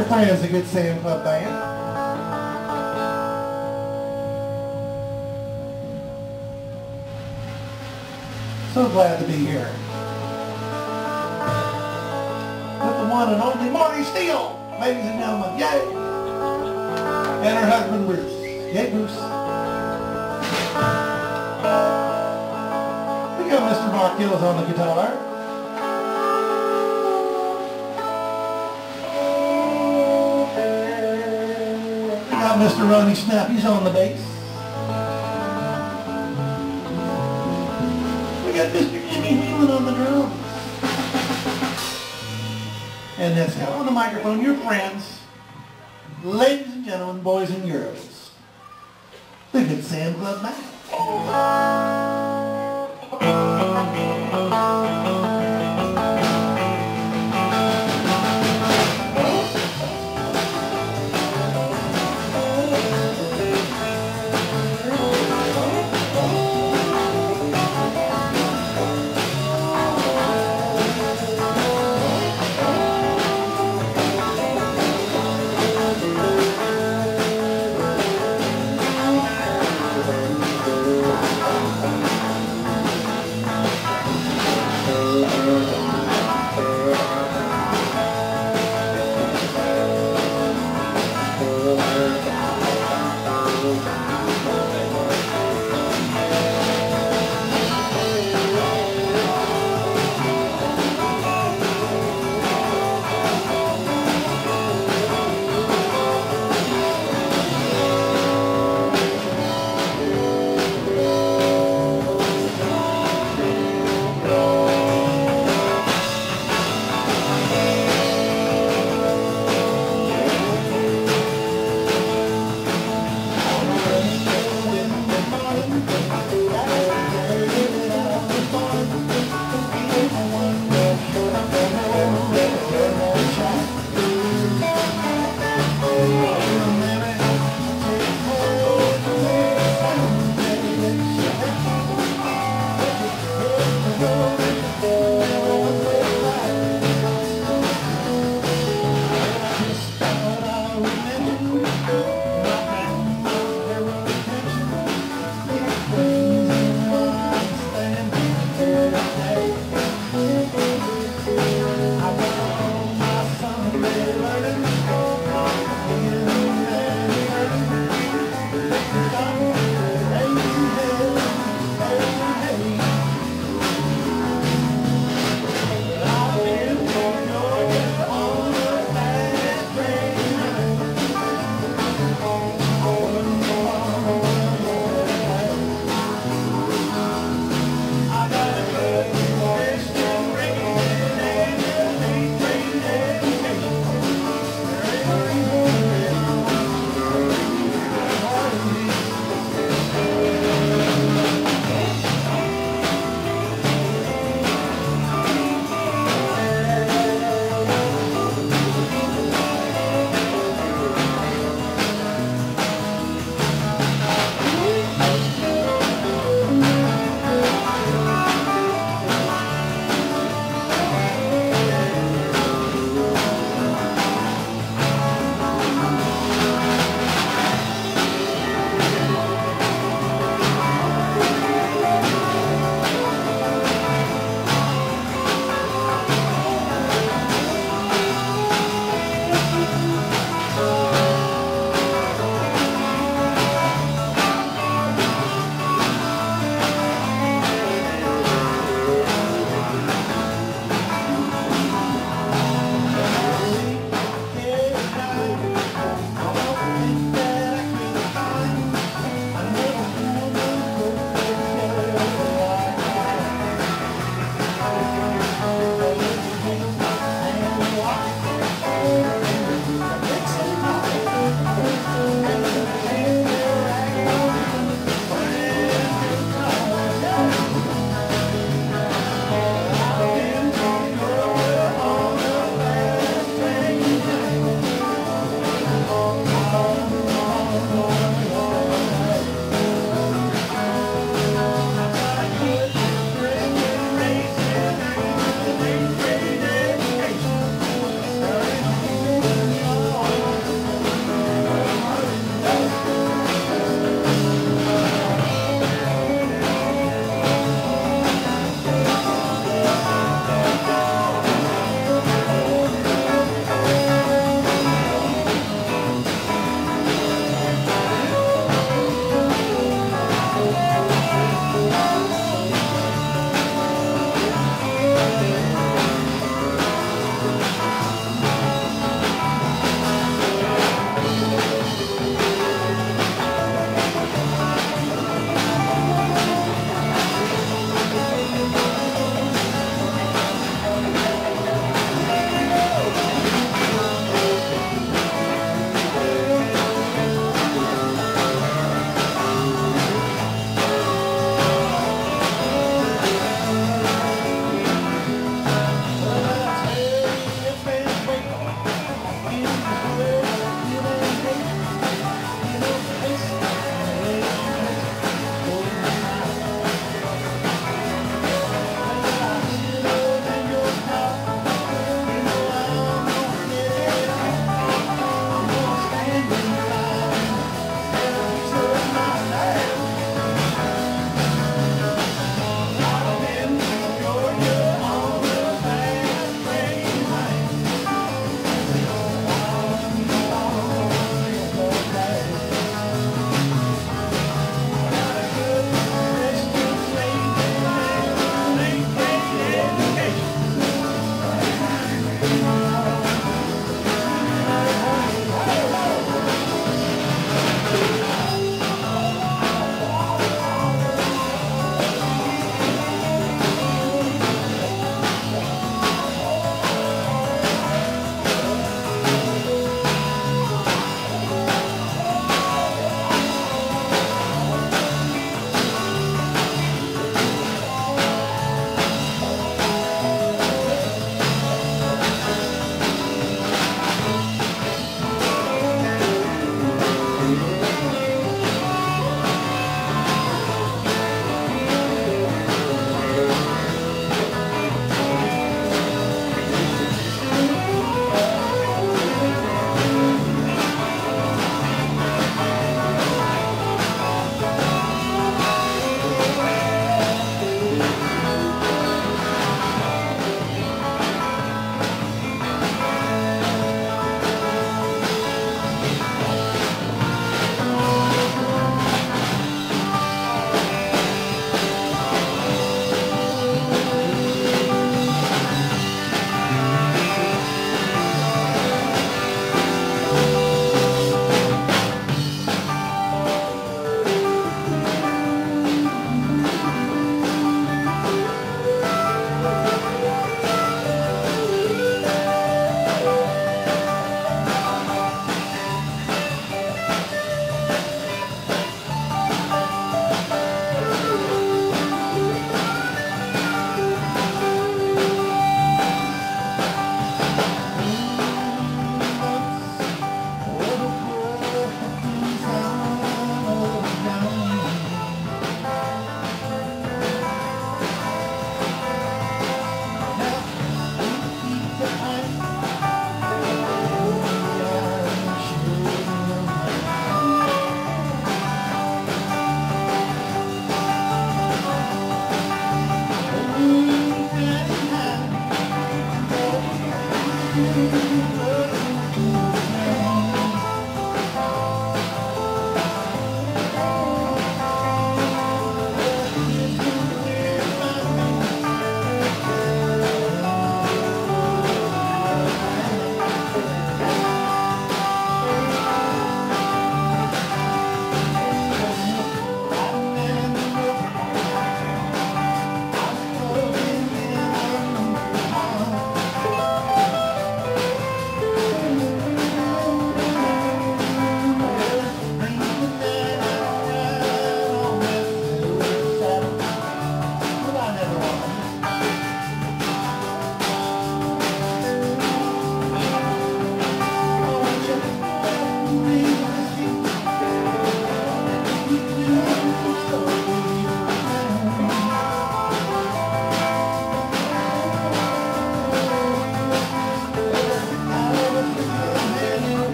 your friends, a Good Sam Club Band. So glad to be here. With the one and only Marty Steele, ladies and gentlemen, yay! And her husband Bruce. Yay, Bruce. We got Mr. Mark Hills on the guitar. Mr. Ronnie Snappy's on the bass. We got Mr. Jimmy Wheelan on the drums. And this guy on the microphone, your friends, ladies and gentlemen, boys and girls, the Good Sam Club Band.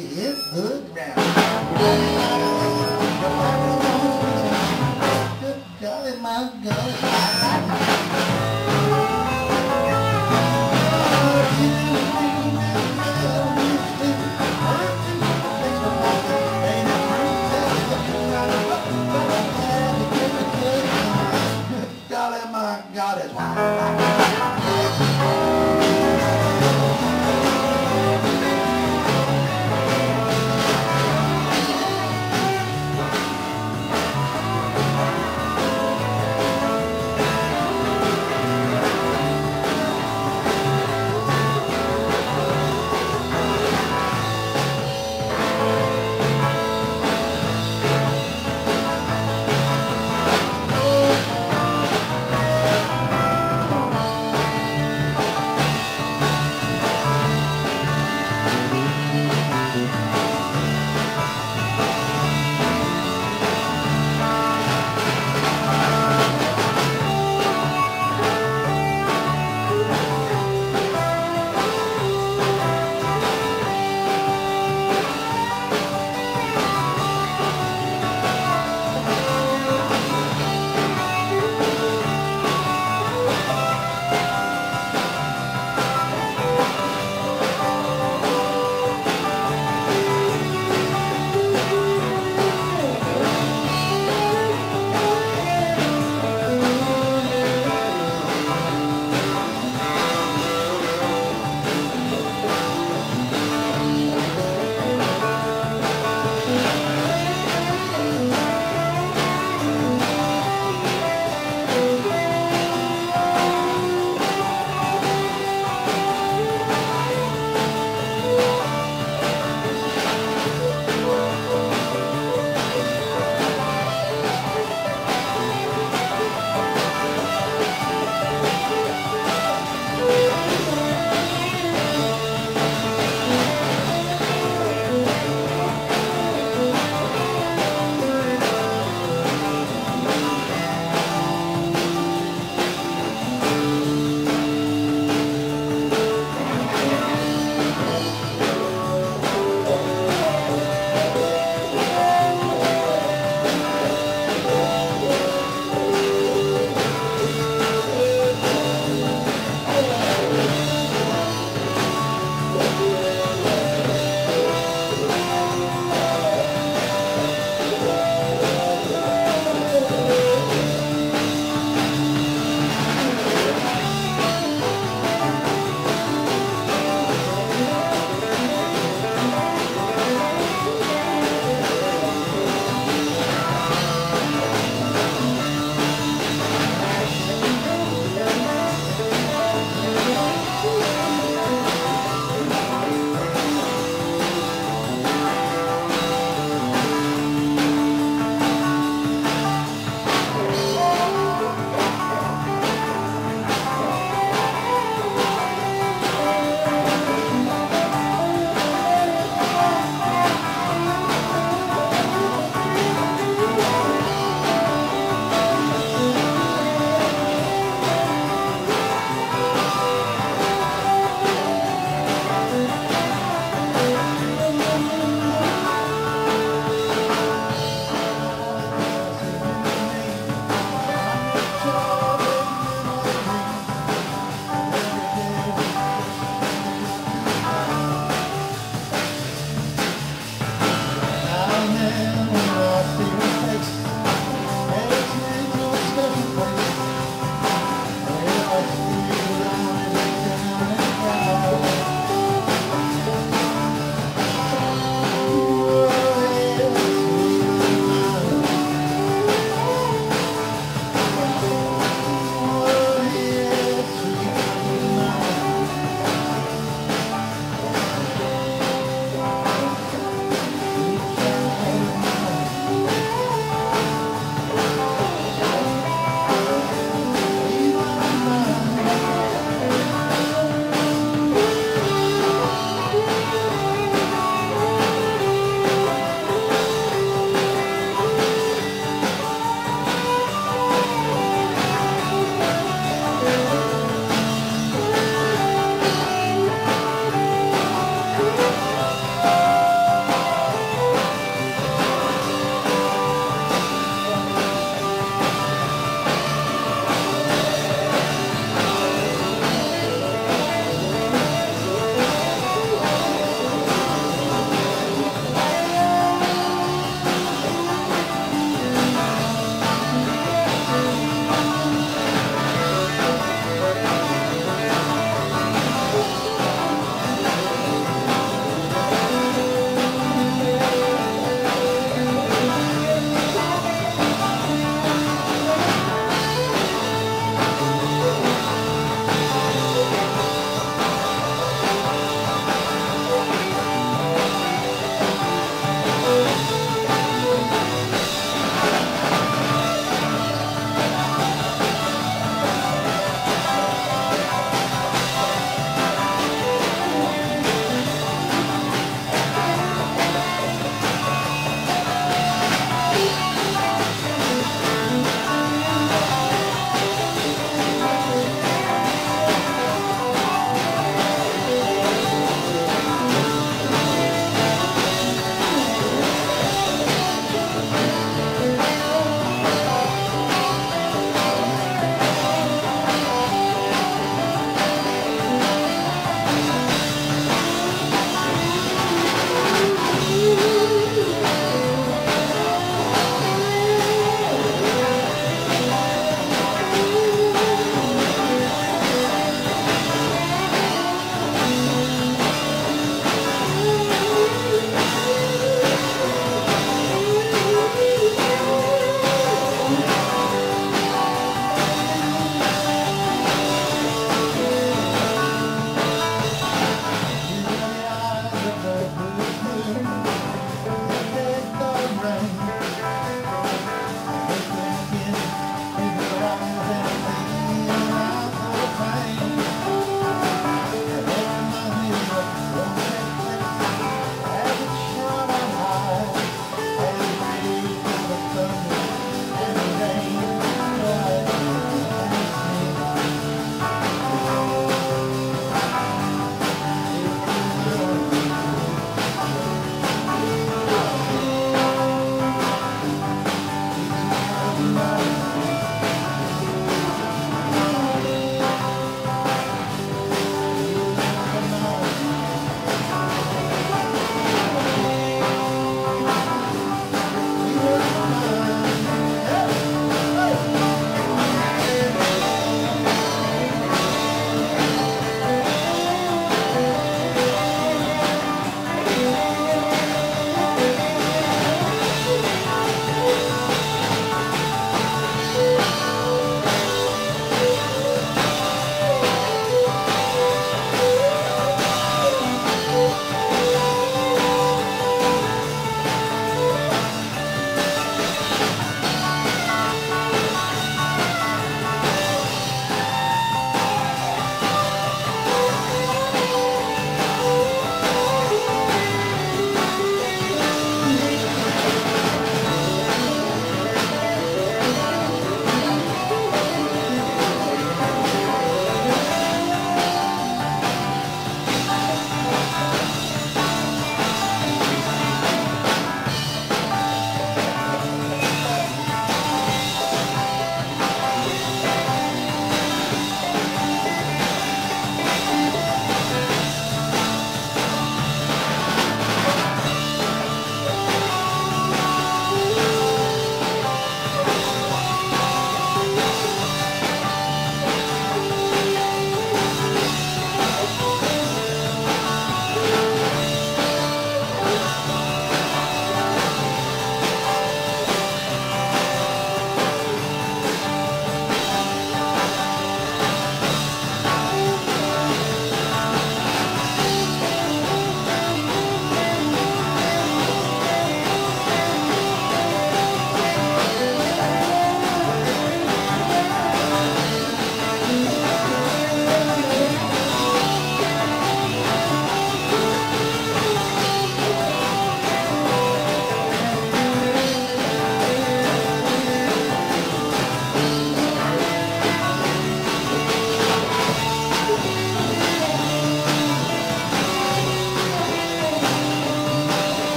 is good now. Golly, my golly.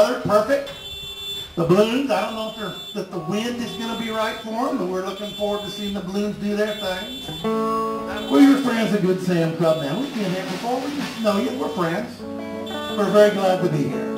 Perfect. The balloons, I don't know if they're, that the wind is going to be right for them, but we're looking forward to seeing the balloons do their thing. We're your friends at Good Sam Club now. We've been here before. We know you. We're friends. We're very glad to be here.